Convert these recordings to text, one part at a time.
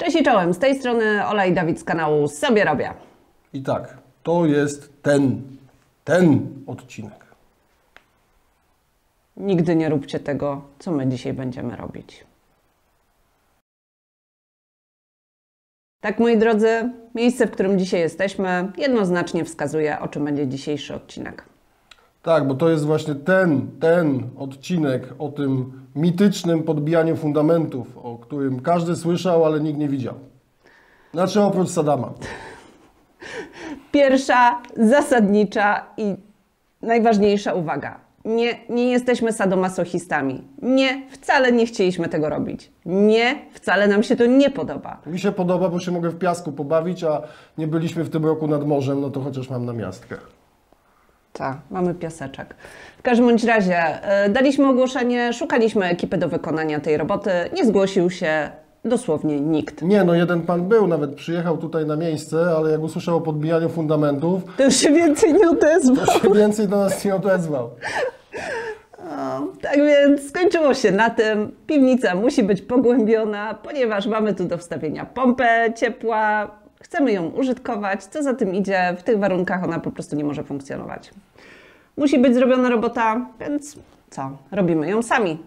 Cześć i czołem, z tej strony Ola i Dawid z kanału Sobie Robię. I tak, to jest ten, ten odcinek. Nigdy nie róbcie tego, co my dzisiaj będziemy robić. Tak, moi drodzy, miejsce, w którym dzisiaj jesteśmy, jednoznacznie wskazuje, o czym będzie dzisiejszy odcinek. Tak, bo to jest właśnie ten, ten odcinek o tym mitycznym podbijaniu fundamentów, o którym każdy słyszał, ale nikt nie widział. Znaczy oprócz Sadama. Pierwsza, zasadnicza i najważniejsza uwaga. Nie, nie jesteśmy sadomasochistami. Nie, wcale nie chcieliśmy tego robić. Nie, wcale nam się to nie podoba. Mi się podoba, bo się mogę w piasku pobawić, a nie byliśmy w tym roku nad morzem, no to chociaż mam na miastkę. Tak, mamy piaseczek. W każdym bądź razie e, daliśmy ogłoszenie, szukaliśmy ekipy do wykonania tej roboty. Nie zgłosił się dosłownie nikt. Nie, no jeden pan był, nawet przyjechał tutaj na miejsce, ale jak usłyszał o podbijaniu fundamentów, To już się więcej nie odezwał. to się więcej do nas nie odezwał. No, tak więc skończyło się na tym. Piwnica musi być pogłębiona, ponieważ mamy tu do wstawienia pompę ciepła. Chcemy ją użytkować. Co za tym idzie, w tych warunkach ona po prostu nie może funkcjonować. Musi być zrobiona robota, więc co? Robimy ją sami.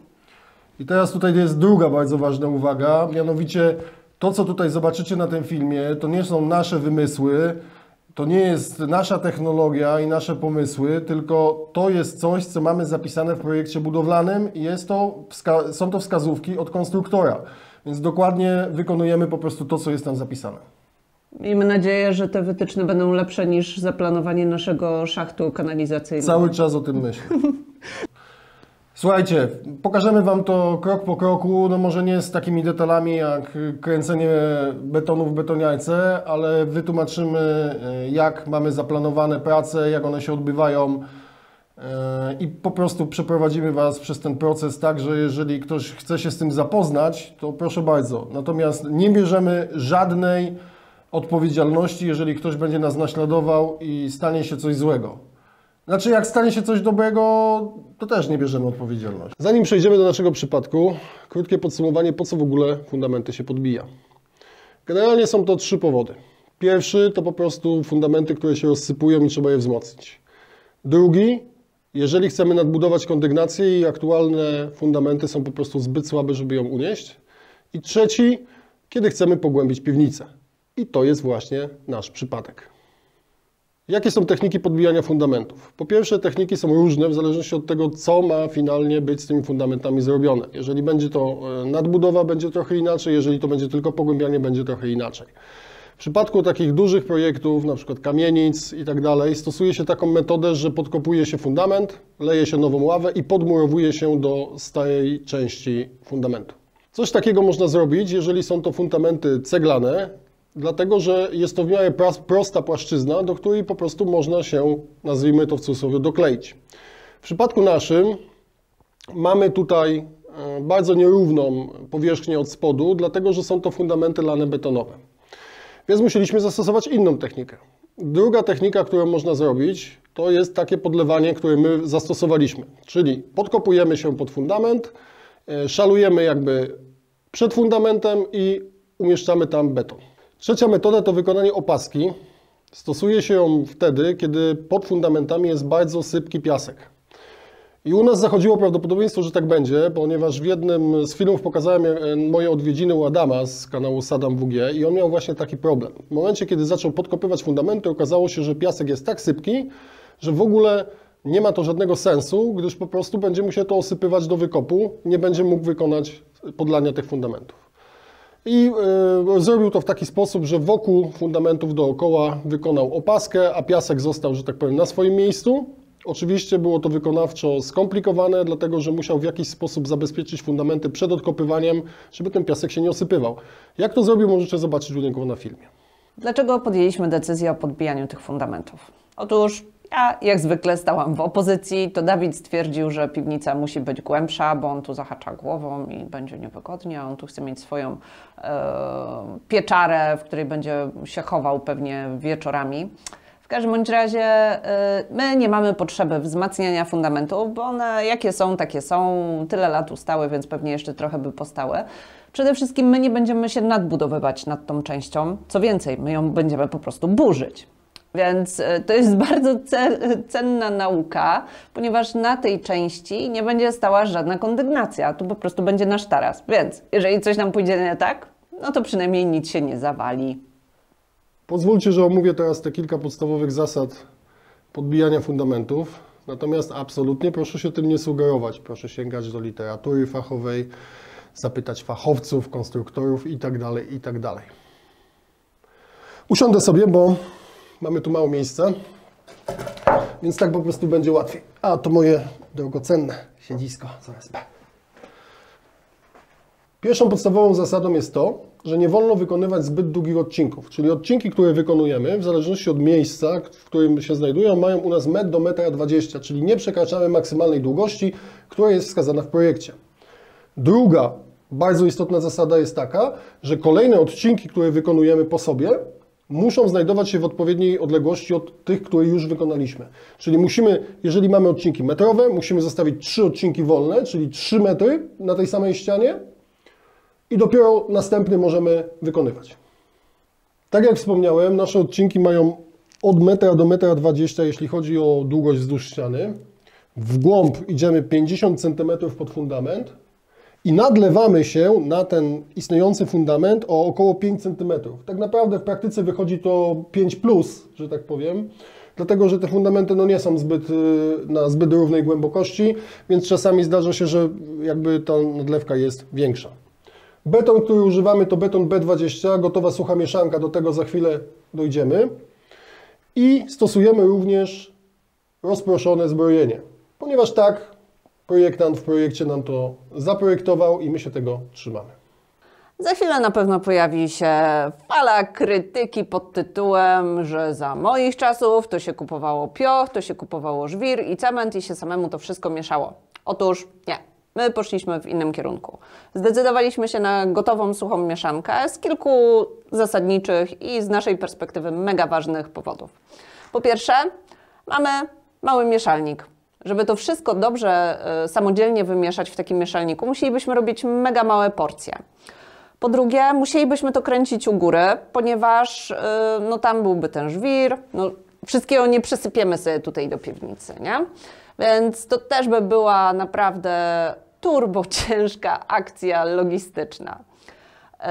I teraz tutaj jest druga bardzo ważna uwaga, mianowicie to, co tutaj zobaczycie na tym filmie, to nie są nasze wymysły, to nie jest nasza technologia i nasze pomysły, tylko to jest coś, co mamy zapisane w projekcie budowlanym i jest to, są to wskazówki od konstruktora. Więc dokładnie wykonujemy po prostu to, co jest tam zapisane. Miejmy nadzieję, że te wytyczne będą lepsze niż zaplanowanie naszego szachtu kanalizacyjnego. Cały czas o tym myślę. Słuchajcie, pokażemy Wam to krok po kroku, no może nie z takimi detalami jak kręcenie betonu w betoniarce, ale wytłumaczymy e, jak mamy zaplanowane prace, jak one się odbywają e, i po prostu przeprowadzimy Was przez ten proces tak, że jeżeli ktoś chce się z tym zapoznać, to proszę bardzo. Natomiast nie bierzemy żadnej odpowiedzialności, jeżeli ktoś będzie nas naśladował i stanie się coś złego. Znaczy, jak stanie się coś dobrego, to też nie bierzemy odpowiedzialności. Zanim przejdziemy do naszego przypadku, krótkie podsumowanie, po co w ogóle fundamenty się podbija. Generalnie są to trzy powody. Pierwszy to po prostu fundamenty, które się rozsypują i trzeba je wzmocnić. Drugi, jeżeli chcemy nadbudować kondygnację i aktualne fundamenty są po prostu zbyt słabe, żeby ją unieść. I trzeci, kiedy chcemy pogłębić piwnicę. I to jest właśnie nasz przypadek. Jakie są techniki podbijania fundamentów? Po pierwsze, techniki są różne w zależności od tego, co ma finalnie być z tymi fundamentami zrobione. Jeżeli będzie to e, nadbudowa, będzie trochę inaczej, jeżeli to będzie tylko pogłębianie, będzie trochę inaczej. W przypadku takich dużych projektów, na przykład kamienic i tak dalej, stosuje się taką metodę, że podkopuje się fundament, leje się nową ławę i podmurowuje się do starej części fundamentu. Coś takiego można zrobić, jeżeli są to fundamenty ceglane, dlatego że jest to w miarę prosta płaszczyzna, do której po prostu można się, nazwijmy to w cudzysłowie, dokleić. W przypadku naszym mamy tutaj e, bardzo nierówną powierzchnię od spodu, dlatego że są to fundamenty lane betonowe. Więc musieliśmy zastosować inną technikę. Druga technika, którą można zrobić, to jest takie podlewanie, które my zastosowaliśmy. Czyli podkopujemy się pod fundament, e, szalujemy jakby przed fundamentem i umieszczamy tam beton. Trzecia metoda to wykonanie opaski. Stosuje się ją wtedy, kiedy pod fundamentami jest bardzo sypki piasek. I u nas zachodziło prawdopodobieństwo, że tak będzie, ponieważ w jednym z filmów pokazałem e, moje odwiedziny u Adama z kanału Sadam WG i on miał właśnie taki problem. W momencie, kiedy zaczął podkopywać fundamenty, okazało się, że piasek jest tak sypki, że w ogóle nie ma to żadnego sensu, gdyż po prostu będzie mu się to osypywać do wykopu, nie będzie mógł wykonać podlania tych fundamentów. I e, zrobił to w taki sposób, że wokół fundamentów dookoła wykonał opaskę, a piasek został, że tak powiem, na swoim miejscu. Oczywiście było to wykonawczo skomplikowane, dlatego że musiał w jakiś sposób zabezpieczyć fundamenty przed odkopywaniem, żeby ten piasek się nie osypywał. Jak to zrobił, możecie zobaczyć u niego na filmie. Dlaczego podjęliśmy decyzję o podbijaniu tych fundamentów? Otóż ja, jak zwykle, stałam w opozycji. To Dawid stwierdził, że piwnica musi być głębsza, bo on tu zahacza głową i będzie niewygodnie. On tu chce mieć swoją e, pieczarę, w której będzie się chował pewnie wieczorami. W każdym bądź razie y, my nie mamy potrzeby wzmacniania fundamentów, bo one jakie są, takie są. Tyle lat ustały, więc pewnie jeszcze trochę by postały. Przede wszystkim my nie będziemy się nadbudowywać nad tą częścią. Co więcej, my ją będziemy po prostu burzyć. Więc e, to jest bardzo cenna nauka, ponieważ na tej części nie będzie stała żadna kondygnacja. Tu po prostu będzie nasz taras. Więc jeżeli coś nam pójdzie nie tak, no to przynajmniej nic się nie zawali. Pozwólcie, że omówię teraz te kilka podstawowych zasad podbijania fundamentów. Natomiast absolutnie proszę się tym nie sugerować. Proszę sięgać do literatury fachowej, zapytać fachowców, konstruktorów itd. itd. Tak Usiądę sobie, bo mamy tu mało miejsca, więc tak po prostu będzie łatwiej. A to moje drogocenne siedzisko, zaraz B. Pierwszą podstawową zasadą jest to, że nie wolno wykonywać zbyt długich odcinków, czyli odcinki, które wykonujemy, w zależności od miejsca, w którym się znajdują, mają u nas metr do metra 20, czyli nie przekraczamy maksymalnej długości, która jest wskazana w projekcie. Druga bardzo istotna zasada jest taka, że kolejne odcinki, które wykonujemy po sobie, muszą znajdować się w odpowiedniej odległości od tych, które już wykonaliśmy. Czyli musimy, jeżeli mamy odcinki metrowe, musimy zostawić trzy odcinki wolne, czyli 3 metry na tej samej ścianie i dopiero następny możemy wykonywać. Tak jak wspomniałem, nasze odcinki mają od metra do metra 20, jeśli chodzi o długość wzdłuż ściany. W głąb idziemy 50 cm pod fundament i nadlewamy się na ten istniejący fundament o około 5 cm. Tak naprawdę w praktyce wychodzi to 5 plus, że tak powiem, dlatego że te fundamenty no, nie są zbyt, y, na zbyt równej głębokości, więc czasami zdarza się, że jakby ta nadlewka jest większa. Beton, który używamy to beton B20, gotowa sucha mieszanka, do tego za chwilę dojdziemy. I stosujemy również rozproszone zbrojenie, ponieważ tak projektant w projekcie nam to zaprojektował i my się tego trzymamy. Za chwilę na pewno pojawi się fala krytyki pod tytułem, że za moich czasów to się kupowało pioch, to się kupowało żwir i cement i się samemu to wszystko mieszało. Otóż nie. My poszliśmy w innym kierunku. Zdecydowaliśmy się na gotową, suchą mieszankę z kilku zasadniczych i z naszej perspektywy mega ważnych powodów. Po pierwsze, mamy mały mieszalnik. Żeby to wszystko dobrze y, samodzielnie wymieszać w takim mieszalniku, musielibyśmy robić mega małe porcje. Po drugie, musielibyśmy to kręcić u góry, ponieważ y, no, tam byłby ten żwir. No, wszystkiego nie przesypiemy sobie tutaj do piwnicy, nie? Więc to też by była naprawdę turbo ciężka akcja logistyczna. Y,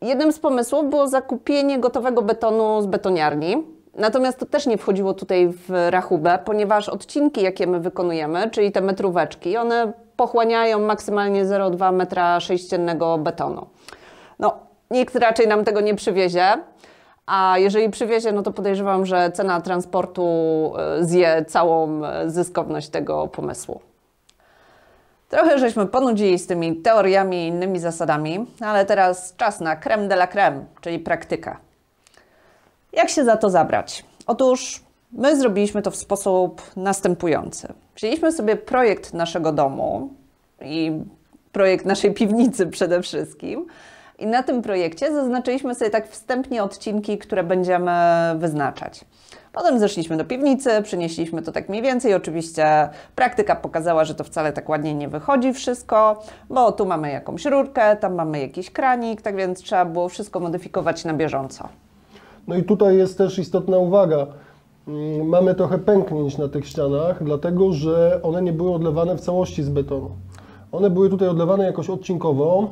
jednym z pomysłów było zakupienie gotowego betonu z betoniarni. Natomiast to też nie wchodziło tutaj w rachubę, ponieważ odcinki, jakie my wykonujemy, czyli te metróweczki, one pochłaniają maksymalnie 0,2 metra sześciennego betonu. No, nikt raczej nam tego nie przywiezie, a jeżeli przywiezie, no to podejrzewam, że cena transportu e, zje całą e, zyskowność tego pomysłu. Trochę żeśmy ponudzili z tymi teoriami i innymi zasadami, ale teraz czas na creme de la creme, czyli praktyka. Jak się za to zabrać? Otóż my zrobiliśmy to w sposób następujący. Wzięliśmy sobie projekt naszego domu i projekt naszej piwnicy przede wszystkim. I na tym projekcie zaznaczyliśmy sobie tak wstępnie odcinki, które będziemy wyznaczać. Potem zeszliśmy do piwnicy, przynieśliśmy to tak mniej więcej. Oczywiście praktyka pokazała, że to wcale tak ładnie nie wychodzi wszystko, bo tu mamy jakąś rurkę, tam mamy jakiś kranik, tak więc trzeba było wszystko modyfikować na bieżąco. No i tutaj jest też istotna uwaga. Mm, mamy trochę pęknięć na tych ścianach, dlatego że one nie były odlewane w całości z betonu. One były tutaj odlewane jakoś odcinkowo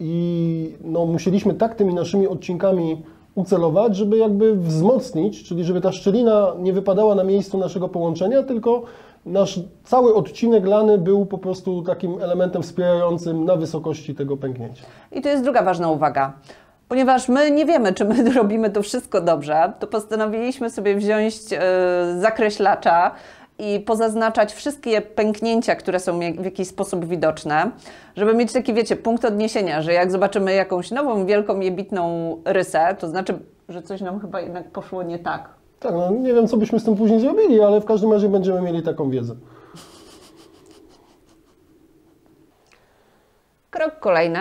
i no, musieliśmy tak tymi naszymi odcinkami ucelować, żeby jakby wzmocnić, czyli żeby ta szczelina nie wypadała na miejscu naszego połączenia, tylko nasz cały odcinek lany był po prostu takim elementem wspierającym na wysokości tego pęknięcia. I to jest druga ważna uwaga. Ponieważ my nie wiemy, czy my robimy to wszystko dobrze, to postanowiliśmy sobie wziąć e, zakreślacza i pozaznaczać wszystkie pęknięcia, które są w jakiś sposób widoczne, żeby mieć taki, wiecie, punkt odniesienia, że jak zobaczymy jakąś nową, wielką, jebitną rysę, to znaczy, że coś nam chyba jednak poszło nie tak. Tak, no nie wiem, co byśmy z tym później zrobili, ale w każdym razie będziemy mieli taką wiedzę. Krok kolejny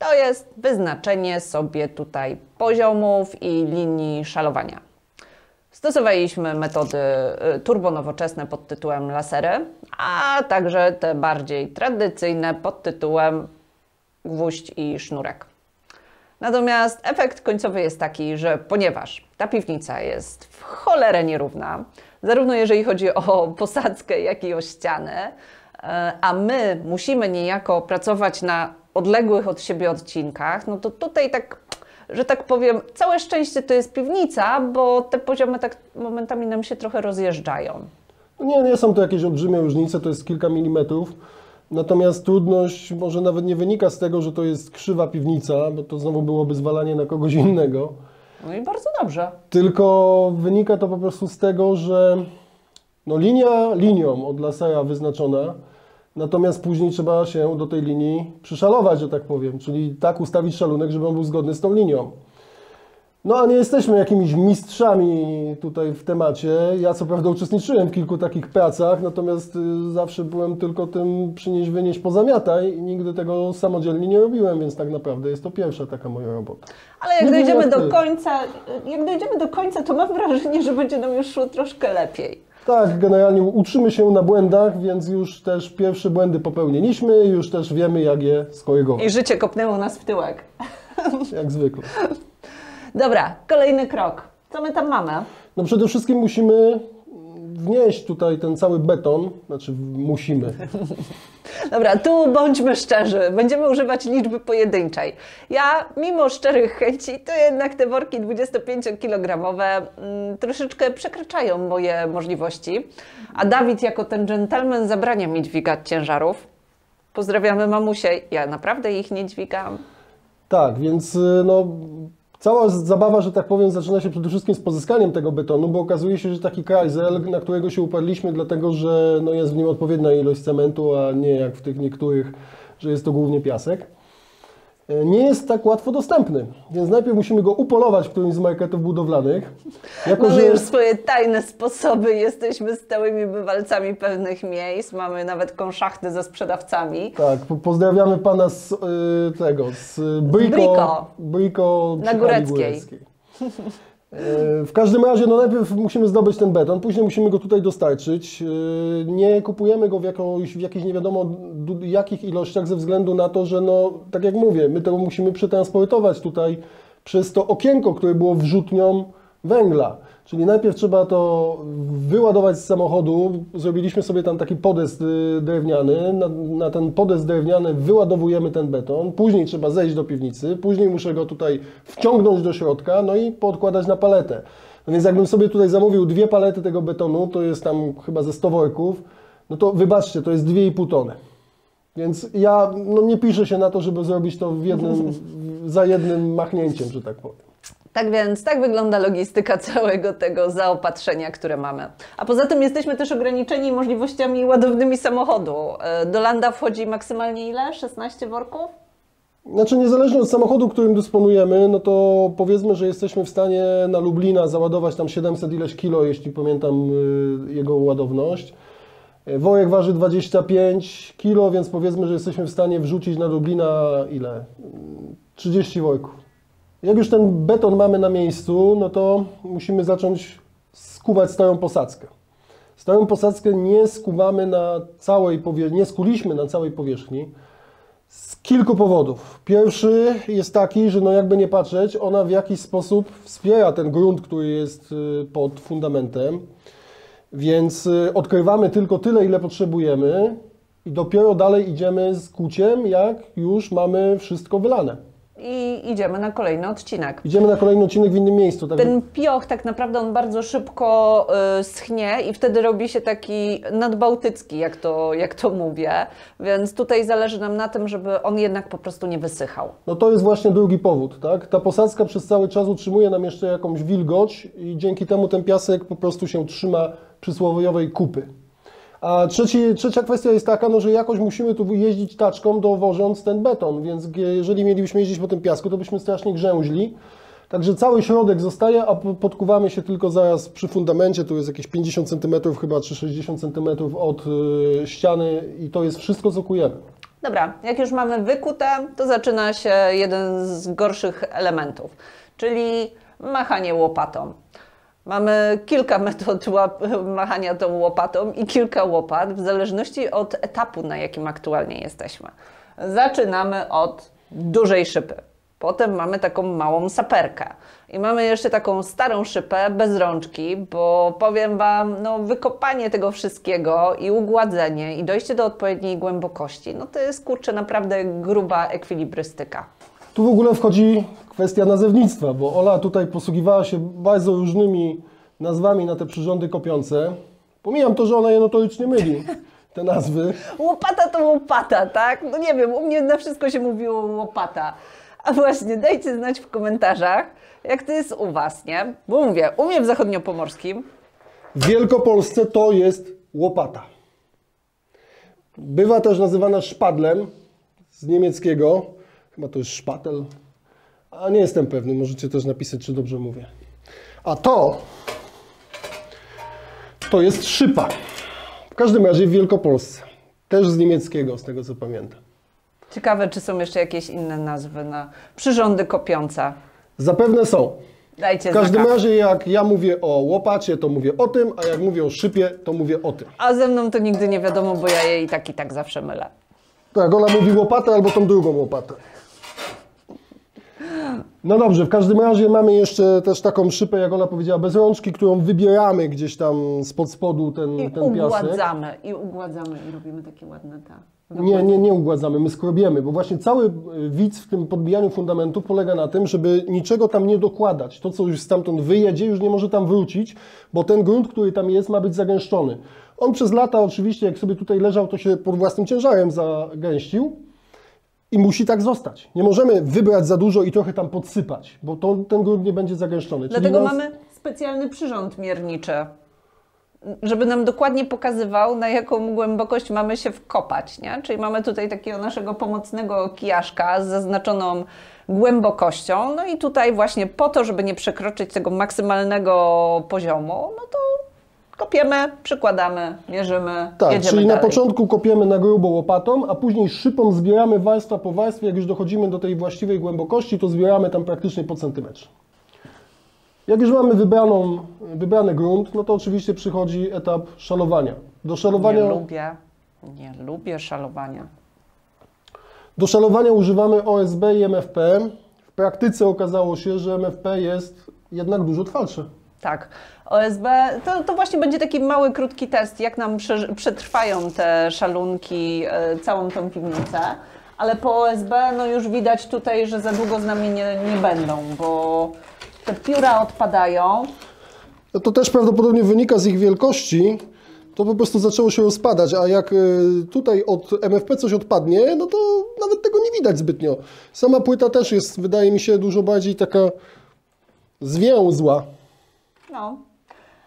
to jest wyznaczenie sobie tutaj poziomów i linii szalowania. Stosowaliśmy metody y, turbonowoczesne pod tytułem lasery, a także te bardziej tradycyjne pod tytułem gwóźdź i sznurek. Natomiast efekt końcowy jest taki, że ponieważ ta piwnica jest w cholerę nierówna, zarówno jeżeli chodzi o posadzkę, jak i o ścianę, e, a my musimy niejako pracować na odległych od siebie odcinkach, no to tutaj tak, że tak powiem, całe szczęście to jest piwnica, bo te poziomy tak momentami nam się trochę rozjeżdżają. Nie, nie są to jakieś olbrzymie różnice, to jest kilka milimetrów. Natomiast trudność może nawet nie wynika z tego, że to jest krzywa piwnica, bo to znowu byłoby zwalanie na kogoś innego. No i bardzo dobrze. Tylko wynika to po prostu z tego, że no linia linią od lasera wyznaczona, natomiast później trzeba się do tej linii przyszalować, że tak powiem, czyli tak ustawić szalunek, żeby on był zgodny z tą linią. No a nie jesteśmy jakimiś mistrzami tutaj w temacie. Ja co prawda uczestniczyłem w kilku takich pracach, natomiast y, zawsze byłem tylko tym przynieść, wynieść, pozamiataj i nigdy tego samodzielnie nie robiłem, więc tak naprawdę jest to pierwsza taka moja robota. Ale jak Nie dojdziemy jak do końca, jak dojdziemy do końca, to mam wrażenie, że będzie nam już szło troszkę lepiej. Tak, generalnie uczymy się na błędach, więc już też pierwsze błędy popełniliśmy, już też wiemy jak je skorygować, I życie kopnęło nas w tyłek. jak zwykle. Dobra, kolejny krok. Co my tam mamy? No przede wszystkim musimy wnieść tutaj ten cały beton, znaczy musimy. Dobra, tu bądźmy szczerzy, będziemy używać liczby pojedynczej. Ja, mimo szczerych chęci, to jednak te worki 25-kilogramowe mm, troszeczkę przekraczają moje możliwości. A Dawid, jako ten dżentelmen, zabrania mi dźwigać ciężarów. Pozdrawiamy mamusię. Ja naprawdę ich nie dźwigam. Tak, więc y, no, cała zabawa, że tak powiem, zaczyna się przede wszystkim z pozyskaniem tego betonu, bo okazuje się, że taki krajzel, na którego się uparliśmy, dlatego że no, jest w nim odpowiednia ilość cementu, a nie jak w tych niektórych, że jest to głównie piasek, nie jest tak łatwo dostępny. Więc najpierw musimy go upolować w którymś z marketów budowlanych. Jako, Mamy że... już swoje tajne sposoby, jesteśmy stałymi bywalcami pewnych miejsc, mamy nawet konszachty ze sprzedawcami. Tak, po- pozdrawiamy pana z y, tego, z Bryko, Bryko. Bryko przy Na Góreckiej. Góreckiej. Y, W każdym razie, no najpierw musimy zdobyć ten beton, później musimy go tutaj dostarczyć. Y, Nie kupujemy go w, jakąś, w jakichś nie wiadomo jakich ilościach ze względu na to, że no, tak jak mówię, my to musimy przetransportować tutaj przez to okienko, które było wrzutnią węgla. Czyli najpierw trzeba to wyładować z samochodu. Zrobiliśmy sobie tam taki podest y, drewniany. Na, na ten podest drewniany wyładowujemy ten beton. Później trzeba zejść do piwnicy. Później muszę go tutaj wciągnąć do środka, no i podkładać na paletę. No więc jakbym sobie tutaj zamówił dwie palety tego betonu, to jest tam chyba ze 100 worków, no to wybaczcie, to jest 2,5 tony. Więc ja no nie piszę się na to, żeby zrobić to w jednym, za jednym machnięciem, że tak powiem. Tak więc tak wygląda logistyka całego tego zaopatrzenia, które mamy. A poza tym jesteśmy też ograniczeni możliwościami ładownymi samochodu. E, Do landa wchodzi maksymalnie ile? 16 worków? Znaczy, niezależnie od samochodu, którym dysponujemy, no to powiedzmy, że jesteśmy w stanie na Lublina załadować tam 700 ileś kilo, jeśli pamiętam y, jego ładowność. Y, Worek waży 25 kilo, więc powiedzmy, że jesteśmy w stanie wrzucić na Lublina ile? Y, 30 worków. Jak już ten beton mamy na miejscu, no to musimy zacząć skuwać starą posadzkę. Starą posadzkę nie skuwamy na całej powierzchni, nie skuliśmy na całej powierzchni. Z kilku powodów. Pierwszy jest taki, że no jakby nie patrzeć, ona w jakiś sposób wspiera ten grunt, który jest y, pod fundamentem, więc y, odkrywamy tylko tyle, ile potrzebujemy i dopiero dalej idziemy z kuciem, jak już mamy wszystko wylane. I idziemy na kolejny odcinek. Idziemy na kolejny odcinek w innym miejscu. Tak Ten pioch tak naprawdę on bardzo szybko y, schnie i wtedy robi się taki nadbałtycki, jak to, jak to mówię. Więc tutaj zależy nam na tym, żeby on jednak po prostu nie wysychał. No to jest właśnie drugi powód, tak? Ta posadzka przez cały czas utrzymuje nam jeszcze jakąś wilgoć i dzięki temu ten piasek po prostu się trzyma przysłowiowej kupy. A trzeci, trzecia kwestia jest taka, no, że jakoś musimy tu jeździć taczką, dowożąc ten beton, więc jeżeli mielibyśmy jeździć po tym piasku, to byśmy strasznie grzęźli. Także cały środek zostaje, a po- podkuwamy się tylko zaraz przy fundamencie, tu jest jakieś 50 cm chyba, czy 60 cm od y, ściany i to jest wszystko, co kujemy. Dobra, jak już mamy wykute, to zaczyna się jeden z gorszych elementów, czyli machanie łopatą. Mamy kilka metod machania tą łopatą i kilka łopat, w zależności od etapu, na jakim aktualnie jesteśmy. Zaczynamy od dużej szypy. Potem mamy taką małą saperkę. I mamy jeszcze taką starą szypę bez rączki, bo powiem Wam, no wykopanie tego wszystkiego i ugładzenie i dojście do odpowiedniej głębokości, no to jest kurczę naprawdę gruba ekwilibrystyka. Tu w ogóle wchodzi kwestia nazewnictwa, bo Ola tutaj posługiwała się bardzo różnymi nazwami na te przyrządy kopiące. Pomijam to, że ona je notorycznie myli, te nazwy. Łopata to łopata, tak? No nie wiem, u mnie na wszystko się mówiło łopata. A właśnie, dajcie znać w komentarzach, jak to jest u Was, nie? Bo mówię, u mnie w zachodniopomorskim W Wielkopolsce to jest łopata. Bywa też nazywana szpadlem z niemieckiego. Chyba to jest szpatel. A nie jestem pewny, możecie też napisać, czy dobrze mówię. A to to jest szypa. W każdym razie w Wielkopolsce. Też z niemieckiego, z tego co pamiętam. Ciekawe, czy są jeszcze jakieś inne nazwy na przyrządy kopiące. Zapewne są. Dajcie W każdym znaka. razie, jak ja mówię o łopacie, to mówię o tym, a jak mówię o szypie, to mówię o tym. A ze mną to nigdy nie wiadomo, bo ja je i tak i tak zawsze mylę. Tak, Ola mówi łopatę albo tą drugą łopatę. No dobrze, w każdym razie mamy jeszcze też taką szypę, jak Ola powiedziała, bez rączki, którą wybieramy gdzieś tam spod spodu ten, I ten piasek. ugładzamy, i ugładzamy, i robimy takie ładne te. Nie, nie, nie ugładzamy, my skrobiemy, bo właśnie cały y, widz w tym podbijaniu fundamentu polega na tym, żeby niczego tam nie dokładać. To, co już stamtąd wyjedzie, już nie może tam wrócić, bo ten grunt, który tam jest, ma być zagęszczony. On przez lata oczywiście, jak sobie tutaj leżał, to się pod własnym ciężarem zagęścił i musi tak zostać. Nie możemy wybrać za dużo i trochę tam podsypać, bo to, ten grunt nie będzie zagęszczony. Dlatego nas- mamy specjalny przyrząd mierniczy, żeby nam dokładnie pokazywał, na jaką głębokość mamy się wkopać. Nie? Czyli mamy tutaj takiego naszego pomocnego kijaszka z zaznaczoną głębokością. No i tutaj właśnie po to, żeby nie przekroczyć tego maksymalnego poziomu, no to kopiemy, przykładamy, mierzymy, Tak, jedziemy czyli na dalej. początku kopiemy na grubo łopatą, a później szypą zbieramy warstwa po warstwie. Jak już dochodzimy do tej właściwej głębokości, to zbieramy tam praktycznie po centymetrze. Jak już mamy wybraną, wybrany grunt, no to oczywiście przychodzi etap szalowania. Do szalowania, Nie lubię, nie lubię szalowania. do szalowania używamy OSB i MFP. W praktyce okazało się, że MFP jest jednak dużo twardsze. Tak. OSB to, to właśnie będzie taki mały, krótki test, jak nam prze, przetrwają te szalunki, e, całą tą piwnicę. Ale po OSB no już widać tutaj, że za długo z nami nie, nie będą, bo te pióra odpadają. No to też prawdopodobnie wynika z ich wielkości. To po prostu zaczęło się rozpadać, a jak y, tutaj od MFP coś odpadnie, no to nawet tego nie widać zbytnio. Sama płyta też jest, wydaje mi się, dużo bardziej taka zwięzła. No.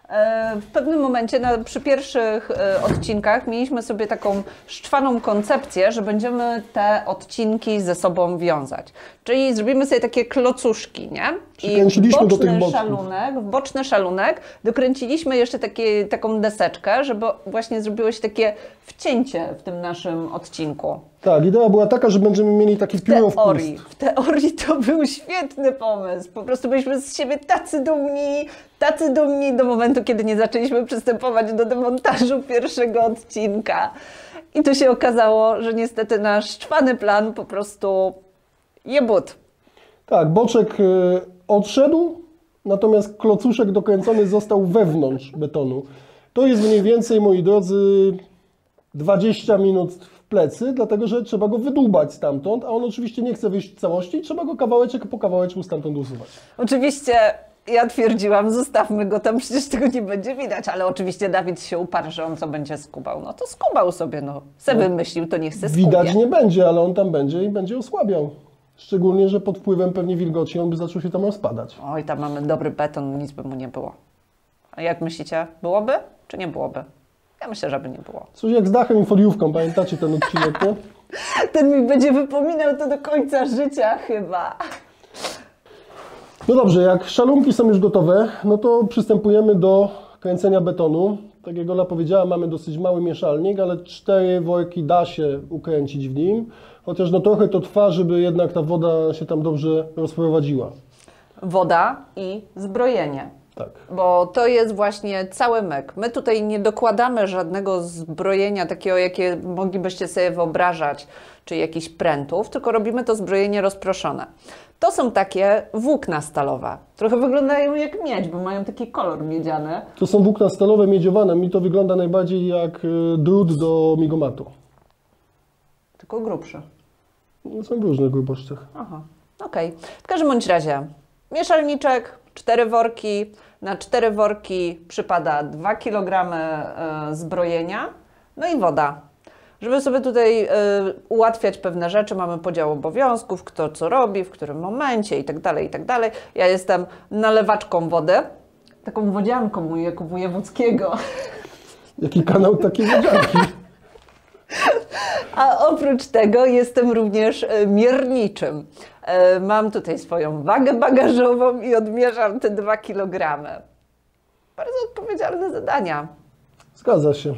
E, W pewnym momencie, na, przy pierwszych e, odcinkach, mieliśmy sobie taką szczwaną koncepcję, że będziemy te odcinki ze sobą wiązać. Czyli zrobimy sobie takie klocuszki, nie? Do tych boczny szalunek, w boczny szalunek dokręciliśmy jeszcze takie, taką deseczkę, żeby właśnie zrobiło się takie wcięcie w tym naszym odcinku. Tak, idea była taka, że będziemy mieli taki W pióro teorii, w teorii to był świetny pomysł. Po prostu byliśmy z siebie tacy dumni, tacy dumni do momentu, kiedy nie zaczęliśmy przystępować do demontażu pierwszego odcinka. I to się okazało, że niestety nasz czwany plan po prostu jebut. Tak, boczek y, odszedł, natomiast klocuszek dokręcony został wewnątrz betonu. To jest mniej więcej, moi drodzy, 20 minut plecy, dlatego że trzeba go wydłubać stamtąd, a on oczywiście nie chce wyjść w całości, trzeba go kawałeczek po kawałeczku stamtąd usuwać. Oczywiście ja twierdziłam, zostawmy go tam, przecież tego nie będzie widać, ale oczywiście Dawid się uparł, że on co będzie skubał. No to skubał sobie, no. Se wymyślił, to niech se skubie. Widać nie będzie, ale on tam będzie i będzie osłabiał. Szczególnie, że pod wpływem pewnie wilgoci on by zaczął się tam rozpadać. Oj, tam mamy dobry beton, nic by mu nie było. A jak myślicie, byłoby czy nie byłoby? Ja myślę, że by nie było. Coś jak z dachem i foliówką, pamiętacie ten odcinek, nie? Ten mi będzie wypominał to do końca życia chyba. No dobrze, jak szalunki są już gotowe, no to przystępujemy do kręcenia betonu. Tak jak Ola powiedziała, mamy dosyć mały mieszalnik, ale cztery worki da się ukręcić w nim. Chociaż no trochę to trwa, żeby jednak ta woda się tam dobrze rozprowadziła. Woda i zbrojenie. Tak. Bo to jest właśnie cały myk. My tutaj nie dokładamy żadnego zbrojenia takiego, jakie moglibyście sobie wyobrażać, czy jakichś prętów, tylko robimy to zbrojenie rozproszone. To są takie włókna stalowe. Trochę wyglądają jak miedź, bo mają taki kolor miedziany. To są włókna stalowe miedziowane. Mi to wygląda najbardziej jak y, drut do migomatu. Tylko grubsze. No, Są w różnych grubościach. Aha, okej. W każdym bądź razie, mieszalniczek, cztery worki. Na cztery worki przypada 2 kg e, zbrojenia, no i woda. Żeby sobie tutaj e, ułatwiać pewne rzeczy, mamy podział obowiązków, kto co robi, w którym momencie i tak dalej, i tak dalej. Ja jestem nalewaczką wody, taką wodzianką mojego wojewódzkiego. Jaki kanał takie wodzianki? A oprócz tego jestem również e, mierniczym. E, Mam tutaj swoją wagę bagażową i odmierzam te 2 kg. Bardzo odpowiedzialne zadania. Zgadza się.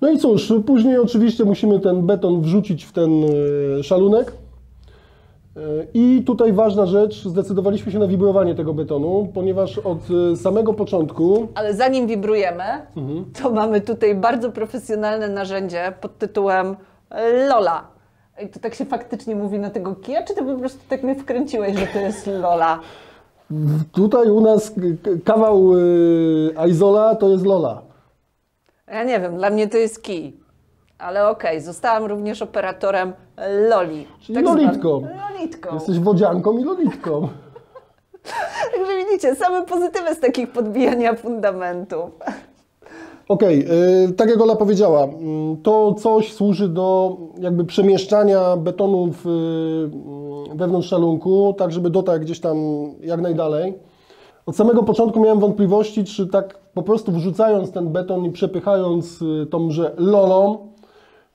No i cóż, później oczywiście musimy ten beton wrzucić w ten e, szalunek. E, I tutaj ważna rzecz, zdecydowaliśmy się na wibrowanie tego betonu, ponieważ od e, samego początku Ale zanim wibrujemy, to mamy tutaj bardzo profesjonalne narzędzie pod tytułem e, Lola. I to tak się faktycznie mówi na tego kija, czy ty po prostu tak mnie wkręciłeś, że to jest Lola? Tutaj u nas kawał Aizola to jest Lola. Ja nie wiem, dla mnie to jest kij. Ale okej, zostałam również operatorem Loli. Czyli lolitką. zwaną- Lolitką. Jesteś wodzianką i lolitką. Także widzicie, same pozytywy z takich podbijania fundamentów. Okej, y, tak jak Ola powiedziała, mm, to coś służy do jakby przemieszczania betonu w, y, wewnątrz szalunku, tak żeby dotarł gdzieś tam jak najdalej. Od samego początku miałem wątpliwości, czy tak po prostu wrzucając ten beton i przepychając y, tąże lolą,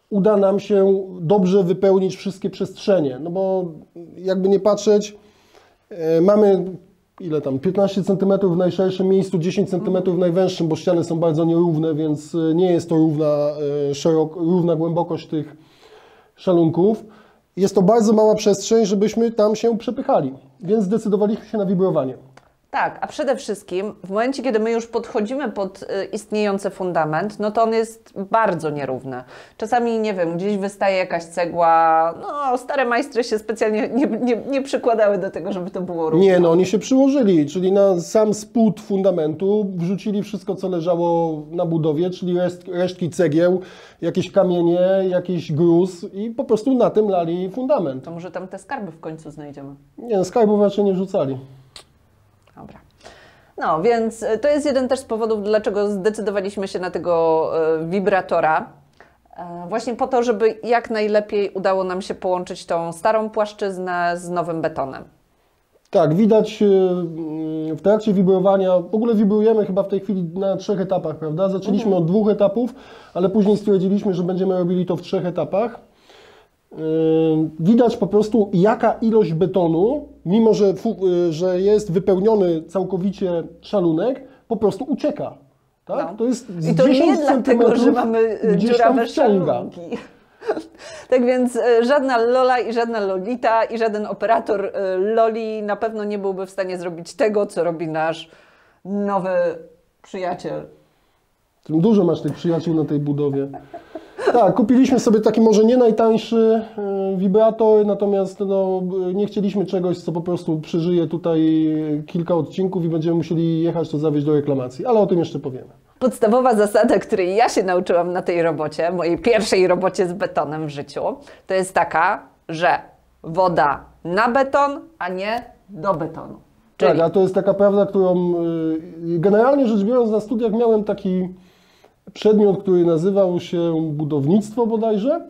uda nam się dobrze wypełnić wszystkie przestrzenie. No bo jakby nie patrzeć, e, mamy ile tam, 15 cm w najszerszym miejscu, 10 cm w najwęższym, bo ściany są bardzo nierówne, więc e, nie jest to równa, e, szerok, równa głębokość tych szalunków. Jest to bardzo mała przestrzeń, żebyśmy tam się przepychali, więc zdecydowaliśmy się na wibrowanie. Tak, a przede wszystkim w momencie, kiedy my już podchodzimy pod y, istniejący fundament, no to on jest bardzo nierówny. Czasami, nie wiem, gdzieś wystaje jakaś cegła, no stare majstry się specjalnie nie, nie, nie przykładały do tego, żeby to było równo. Nie, no oni się przyłożyli, czyli na sam spód fundamentu wrzucili wszystko, co leżało na budowie, czyli reszt, resztki cegieł, jakieś kamienie, jakiś gruz i po prostu na tym lali fundament. To może tam te skarby w końcu znajdziemy. Nie, no, skarbów raczej nie rzucali. Dobra. No, więc y, to jest jeden też z powodów, dlaczego zdecydowaliśmy się na tego y, wibratora. E, Właśnie po to, żeby jak najlepiej udało nam się połączyć tą starą płaszczyznę z nowym betonem. Tak, widać w trakcie wibrowania, w ogóle wibrujemy chyba w tej chwili na trzech etapach, prawda? Zaczęliśmy od dwóch etapów, ale później stwierdziliśmy, że będziemy robili to w trzech etapach. Yy, Widać po prostu, jaka ilość betonu, mimo że, yy, że jest wypełniony całkowicie szalunek, po prostu ucieka. Tak? No. To jest z I to 10 nie dlatego, że mamy y, tam dziurawe szalunki. Tak więc żadna Lola i żadna Lolita i żaden operator Loli na pewno nie byłby w stanie zrobić tego, co robi nasz nowy przyjaciel. Dużo masz tych przyjaciół na tej budowie. Tak, kupiliśmy sobie taki może nie najtańszy e, wibrator, natomiast no, nie chcieliśmy czegoś, co po prostu przeżyje tutaj kilka odcinków i będziemy musieli jechać to zawieźć do reklamacji, ale o tym jeszcze powiemy. Podstawowa zasada, której ja się nauczyłam na tej robocie, mojej pierwszej robocie z betonem w życiu, to jest taka, że woda na beton, a nie do betonu. Czyli Tak, a to jest taka prawda, którą y, generalnie rzecz biorąc na studiach miałem taki przedmiot, który nazywał się budownictwo bodajże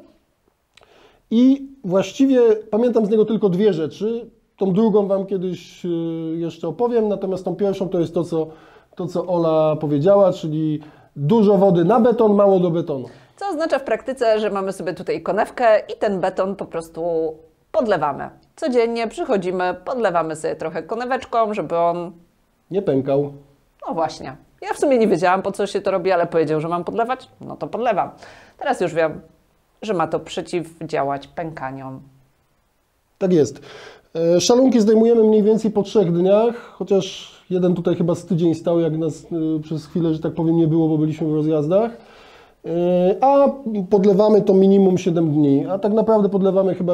i właściwie pamiętam z niego tylko dwie rzeczy. Tą drugą Wam kiedyś y, jeszcze opowiem, natomiast tą pierwszą to jest to, co, to, co Ola powiedziała, czyli dużo wody na beton, mało do betonu. Co oznacza w praktyce, że mamy sobie tutaj konewkę i ten beton po prostu podlewamy. Codziennie przychodzimy, podlewamy sobie trochę koneweczką, żeby on. Nie pękał. No właśnie. Ja w sumie nie wiedziałam, po co się to robi, ale powiedział, że mam podlewać. No to podlewam. Teraz już wiem, że ma to przeciwdziałać pękaniom. Tak jest. E, Szalunki zdejmujemy mniej więcej po trzech dniach, chociaż Jeden tutaj chyba z tydzień stał, jak nas y, przez chwilę, że tak powiem, nie było, bo byliśmy w rozjazdach. Y, A podlewamy to minimum 7 dni, a tak naprawdę podlewamy chyba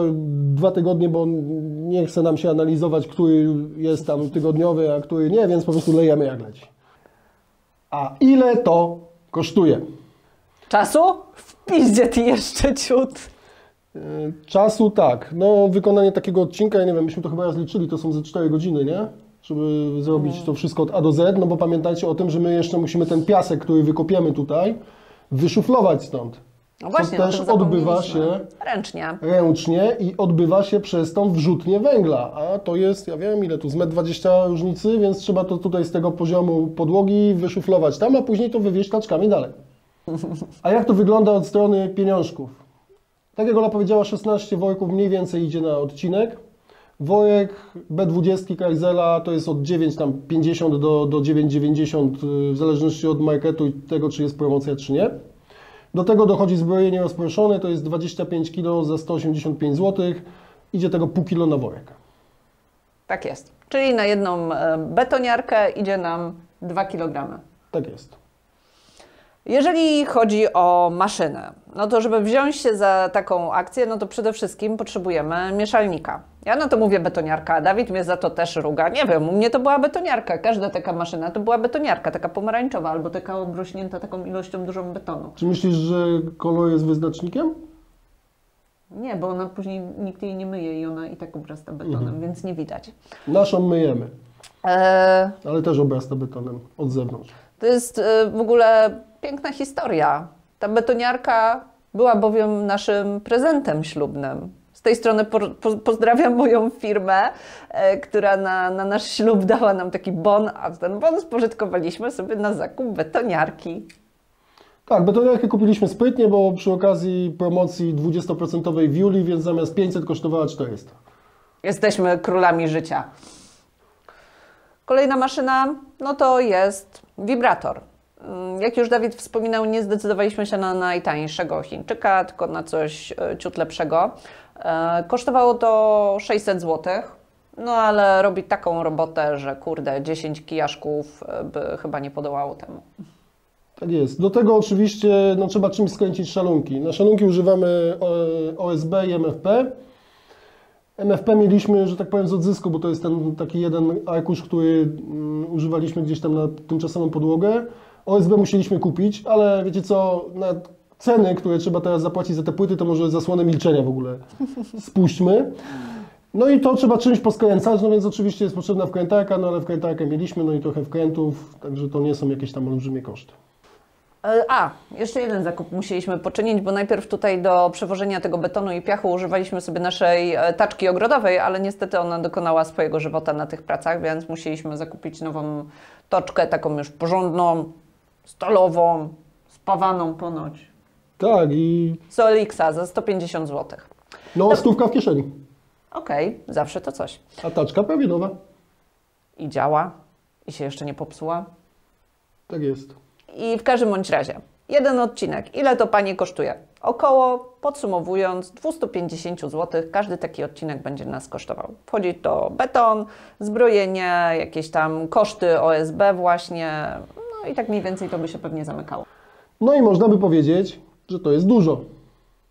dwa tygodnie, bo nie chce nam się analizować, który jest tam tygodniowy, a który nie, więc po prostu lejemy jak leci. A ile to kosztuje? Czasu? W piździe ty jeszcze ciut. Y, Czasu tak. No, wykonanie takiego odcinka, ja nie wiem, myśmy to chyba rozliczyli, to są ze 4 godziny, nie? Żeby zrobić to wszystko od A do Z, no bo pamiętajcie o tym, że my jeszcze musimy ten piasek, który wykopiemy tutaj, wyszuflować stąd. No właśnie, co o też odbywa się Ręcznie. ręcznie i odbywa się przez tą wrzutnię węgla, a to jest, ja wiem ile tu, z 1,20 m różnicy, więc trzeba to tutaj z tego poziomu podłogi wyszuflować tam, a później to wywieźć taczkami dalej. A jak to wygląda od strony pieniążków? Tak jak Ola powiedziała, 16 worków mniej więcej idzie na odcinek. Worek B20 Kaisela to jest od 9,50 do, do 9,90 y, w zależności od marketu i tego, czy jest promocja, czy nie. Do tego dochodzi zbrojenie rozproszone, to jest 25 kg za 185 zł. Idzie tego pół kilo na worek. Tak jest. Czyli na jedną e, betoniarkę idzie nam 2 kg. Tak jest. Jeżeli chodzi o maszynę, no to żeby wziąć się za taką akcję, no to przede wszystkim potrzebujemy mieszalnika. Ja na to mówię betoniarka, a Dawid mnie za to też ruga. Nie wiem, u mnie to była betoniarka. Każda taka maszyna to była betoniarka, taka pomarańczowa albo taka obrośnięta taką ilością dużą betonu. Czy myślisz, że kolor jest wyznacznikiem? Nie, bo ona później nikt jej nie myje i ona i tak obrasta betonem, więc nie widać. Naszą myjemy, Eee, ale też obrasta betonem od zewnątrz. To jest e, w ogóle piękna historia. Ta betoniarka była bowiem naszym prezentem ślubnym. Z tej strony po, po, pozdrawiam moją firmę, e, która na, na nasz ślub dała nam taki bon, a ten bon spożytkowaliśmy sobie na zakup betoniarki. Tak, betoniarkę kupiliśmy sprytnie, bo przy okazji promocji 20% w Juli, więc zamiast 500 kosztowała 400. Jesteśmy królami życia. Kolejna maszyna, no to jest wibrator. Mm, Jak już Dawid wspominał, nie zdecydowaliśmy się na najtańszego Chińczyka, tylko na coś e, ciut lepszego. E, Kosztowało to 600 zł, no ale robi taką robotę, że kurde, 10 kijaszków e, by chyba nie podołało temu. Tak jest. Do tego oczywiście no, trzeba czymś skręcić szalunki. Na szalunki używamy OSB i MFP. MFP mieliśmy, że tak powiem, z odzysku, bo to jest ten taki jeden arkusz, który mm, używaliśmy gdzieś tam na tymczasową podłogę. OSB musieliśmy kupić, ale wiecie co, na ceny, które trzeba teraz zapłacić za te płyty, to może zasłonę milczenia w ogóle spuśćmy. No i to trzeba czymś poskręcać, no więc oczywiście jest potrzebna wkrętarka, no ale wkrętarkę mieliśmy, no i trochę wkrętów, także to nie są jakieś tam olbrzymie koszty. E, A, jeszcze jeden zakup musieliśmy poczynić, bo najpierw tutaj do przewożenia tego betonu i piachu używaliśmy sobie naszej e, taczki ogrodowej, ale niestety ona dokonała swojego żywota na tych pracach, więc musieliśmy zakupić nową toczkę, taką już porządną, stalową, spawaną ponoć. Tak i Z Olixa za 150 zł. no stówka w kieszeni, Okej, zawsze to coś. a taczka prawie nowa. I działa, i się jeszcze nie popsuła. Tak jest. I w każdym bądź razie, jeden odcinek, ile to Panie kosztuje? Około, podsumowując, 250 zł każdy taki odcinek będzie nas kosztował. Wchodzi to beton, zbrojenie, jakieś tam koszty OSB właśnie, no i tak mniej więcej to by się pewnie zamykało. No i można by powiedzieć, że to jest dużo.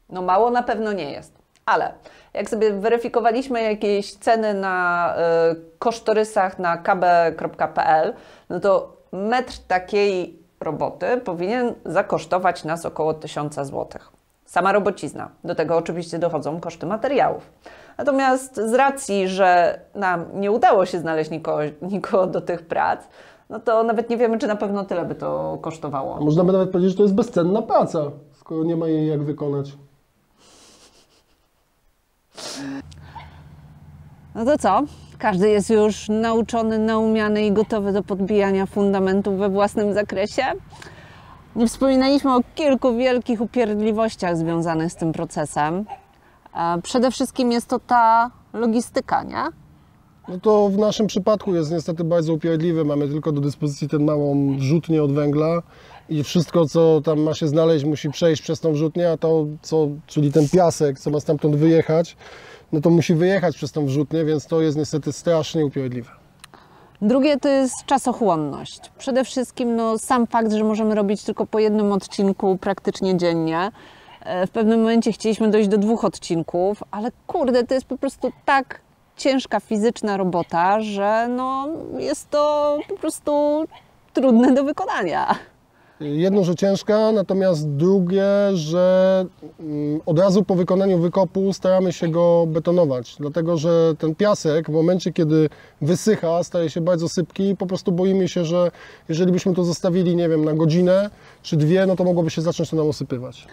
No mało na pewno nie jest, ale jak sobie weryfikowaliśmy jakieś ceny na y, kosztorysach na kb.pl, no to metr takiej roboty powinien zakosztować nas około 1000 zł. Sama robocizna. Do tego oczywiście dochodzą koszty materiałów. Natomiast z racji, że nam nie udało się znaleźć nikogo, nikogo do tych prac, no to nawet nie wiemy, czy na pewno tyle by to kosztowało. A można by nawet powiedzieć, że to jest bezcenna praca, skoro nie ma jej jak wykonać. No to co? Każdy jest już nauczony, naumiany i gotowy do podbijania fundamentów we własnym zakresie. Nie wspominaliśmy o kilku wielkich upierdliwościach związanych z tym procesem. Przede wszystkim jest to ta logistyka, nie? No to w naszym przypadku jest niestety bardzo upierdliwe. Mamy tylko do dyspozycji tę małą wrzutnię od węgla i wszystko, co tam ma się znaleźć, musi przejść przez tą wrzutnię, a to, co, czyli ten piasek, co ma stamtąd wyjechać, no to musi wyjechać przez tą wrzutnię, więc to jest niestety strasznie upierdliwe. Drugie to jest czasochłonność. Przede wszystkim no, sam fakt, że możemy robić tylko po jednym odcinku praktycznie dziennie. E, W pewnym momencie chcieliśmy dojść do dwóch odcinków, ale kurde, to jest po prostu tak ciężka fizyczna robota, że no, jest to po prostu trudne do wykonania. Jedno, że ciężka, natomiast drugie, że mm, od razu po wykonaniu wykopu staramy się go betonować, dlatego że ten piasek w momencie, kiedy wysycha, staje się bardzo sypki i po prostu boimy się, że jeżeli byśmy to zostawili, nie wiem, na godzinę czy dwie, no to mogłoby się zacząć to nam osypywać.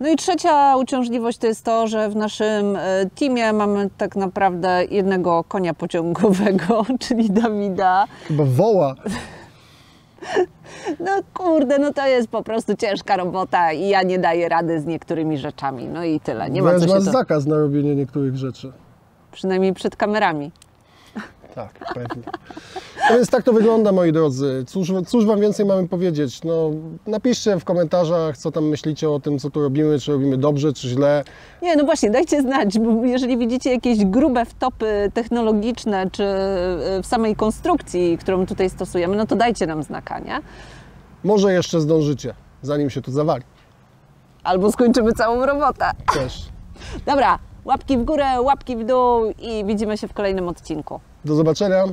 No i trzecia uciążliwość to jest to, że w naszym e, teamie mamy tak naprawdę jednego konia pociągowego, czyli Dawida. Chyba woła. No kurde, no to jest po prostu ciężka robota i ja nie daję rady z niektórymi rzeczami. No i tyle. Nie ma co się masz to... zakaz na robienie niektórych rzeczy. Przynajmniej przed kamerami. Tak, pewnie. No więc tak to wygląda, moi drodzy. Cóż, cóż Wam więcej mamy powiedzieć? No, napiszcie w komentarzach, co tam myślicie o tym, co tu robimy, czy robimy dobrze, czy źle. Nie, no właśnie, dajcie znać, bo jeżeli widzicie jakieś grube wtopy technologiczne, czy e, w samej konstrukcji, którą tutaj stosujemy, no to dajcie nam znaka, nie? Może jeszcze zdążycie, zanim się tu zawali. Albo skończymy całą robotę. Też. Dobra, łapki w górę, łapki w dół i widzimy się w kolejnym odcinku. Do zobaczenia.